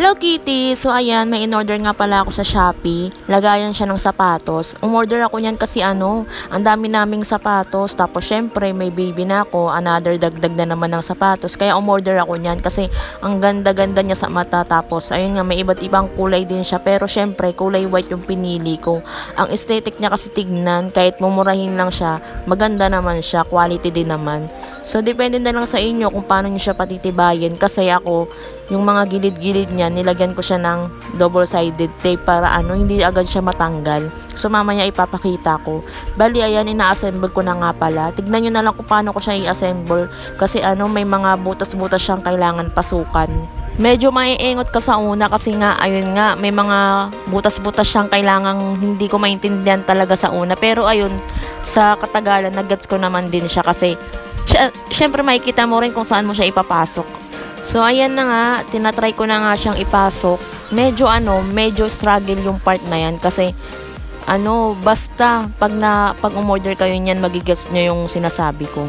Hello Kitty! So ayan, may in-order nga pala ako sa Shopee. Lagayan siya ng sapatos. Umorder ako niyan kasi ano, ang dami naming sapatos. Tapos syempre may baby na ako, another dagdag na naman ng sapatos. Kaya umorder ako niyan kasi ang ganda-ganda niya sa mata. Tapos ayun nga, may iba't ibang kulay din siya. Pero syempre, kulay white yung pinili ko. Ang aesthetic niya kasi tignan, kahit mumurahin lang siya, maganda naman siya, quality din naman. So, depende na lang sa inyo kung paano nyo siya patitibayin. Kasi ako, yung mga gilid-gilid niya, nilagyan ko siya ng double-sided tape para ano, hindi agad siya matanggal. So, mamaya ipapakita ko. Bali, ayan, ina-assemble ko na nga pala. Tignan nyo na lang kung paano ko siya i-assemble. Kasi ano, may mga butas-butas siyang kailangan pasukan. Medyo maiingot ka sa una kasi nga, ayun nga, may mga butas-butas siyang kailangang hindi ko maintindihan talaga sa una. Pero ayun, sa katagalan, nagets ko naman din siya kasi syempre makikita mo rin kung saan mo siya ipapasok. So, ayan na nga, tinatry ko na nga siyang ipasok. Medyo ano, medyo struggle yung part na yan kasi ano, basta pag na pag umorder kayo niyan, magigets nyo yung sinasabi ko.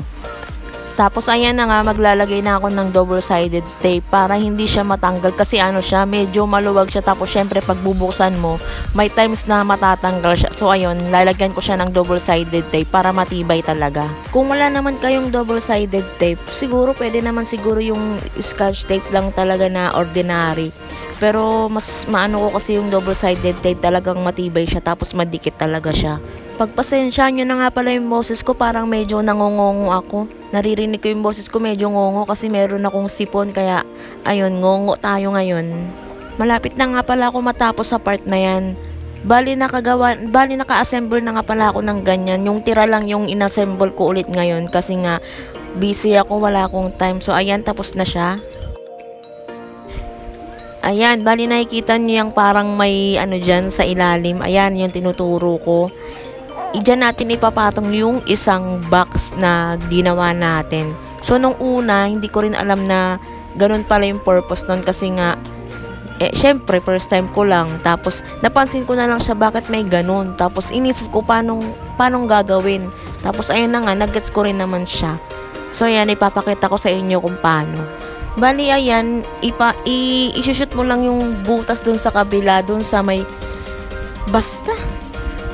Tapos ayan na nga, maglalagay na ako ng double-sided tape para hindi siya matanggal kasi ano siya, medyo maluwag siya. Tapos syempre pag bubuksan mo, may times na matatanggal siya. So ayun, lalagyan ko siya ng double-sided tape para matibay talaga. Kung wala naman kayong double-sided tape, siguro pwede naman siguro yung scotch tape lang talaga na ordinary. Pero mas maano ko kasi yung double-sided tape talagang matibay siya tapos madikit talaga siya. Pagpasensya nyo na nga pala yung boses ko, parang medyo nangongongo ako. Naririnig ko yung boses ko medyo ngongo kasi meron akong sipon kaya ayun, ngongo tayo ngayon. Malapit na nga pala ako matapos sa part na yan. Bali nakagawa, bali naka-assemble na nga pala ako ng ganyan. Yung tira lang yung inassemble ko ulit ngayon kasi nga busy ako, wala akong time. So ayan, tapos na siya. Ayan, bali nakikita niyo yung parang may ano dyan sa ilalim. Ayan, yung tinuturo ko Diyan natin ipapatong yung isang box na ginawa natin. So, nung una, hindi ko rin alam na ganun pala yung purpose nun kasi nga, eh, syempre, first time ko lang. Tapos, napansin ko na lang siya bakit may ganun. Tapos, inisip ko paano, paano gagawin. Tapos, ayun na nga, nagets ko rin naman siya. So, ayan, ipapakita ko sa inyo kung paano. Bali, ayan, ipa, i, i-shoot mo lang yung butas dun sa kabila, dun sa may, basta,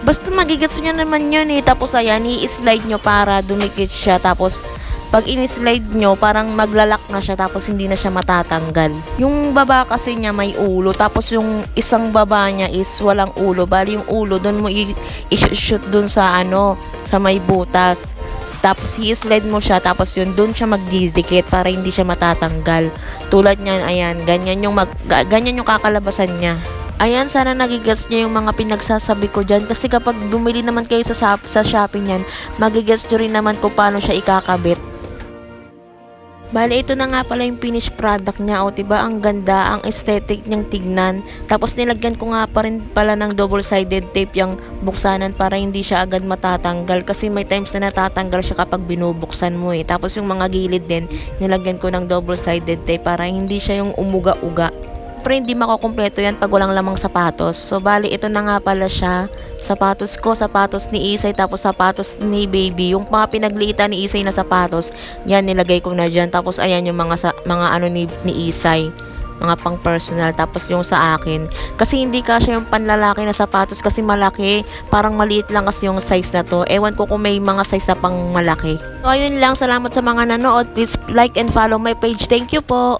Basta magigets nyo naman yun eh. Tapos ayan, i-slide nyo para dumikit siya. Tapos pag in-slide nyo, parang maglalak na siya tapos hindi na siya matatanggal. Yung baba kasi niya may ulo, tapos yung isang baba niya is walang ulo. Bali yung ulo, doon mo i-shoot dun sa ano, sa may butas. Tapos i-slide mo siya, tapos yun, doon siya magdidikit para hindi siya matatanggal. Tulad niyan, ayan, ganyan yung, mag, ganyan yung kakalabasan niya. Ayan, sana nagigets niya yung mga pinagsasabi ko dyan. Kasi kapag bumili naman kayo sa, sa shopping yan, magigets nyo rin naman kung paano siya ikakabit. Bale, ito na nga pala yung finished product niya. O, diba? Ang ganda, ang aesthetic niyang tignan. Tapos, nilagyan ko nga pa rin pala ng double-sided tape yung buksanan para hindi siya agad matatanggal. Kasi may times na natatanggal siya kapag binubuksan mo eh. Tapos, yung mga gilid din, nilagyan ko ng double-sided tape para hindi siya yung umuga-uga syempre hindi makukumpleto yan pag walang lamang sapatos. So, bali, ito na nga pala siya. Sapatos ko, sapatos ni Isay, tapos sapatos ni Baby. Yung mga pinagliitan ni Isay na sapatos, yan, nilagay ko na dyan. Tapos, ayan yung mga, sa, mga ano ni, ni Isay. Mga pang personal tapos yung sa akin. Kasi hindi kasi yung panlalaki na sapatos kasi malaki. Parang maliit lang kasi yung size na to. Ewan ko kung may mga size na pang malaki. So ayun lang. Salamat sa mga nanood. Please like and follow my page. Thank you po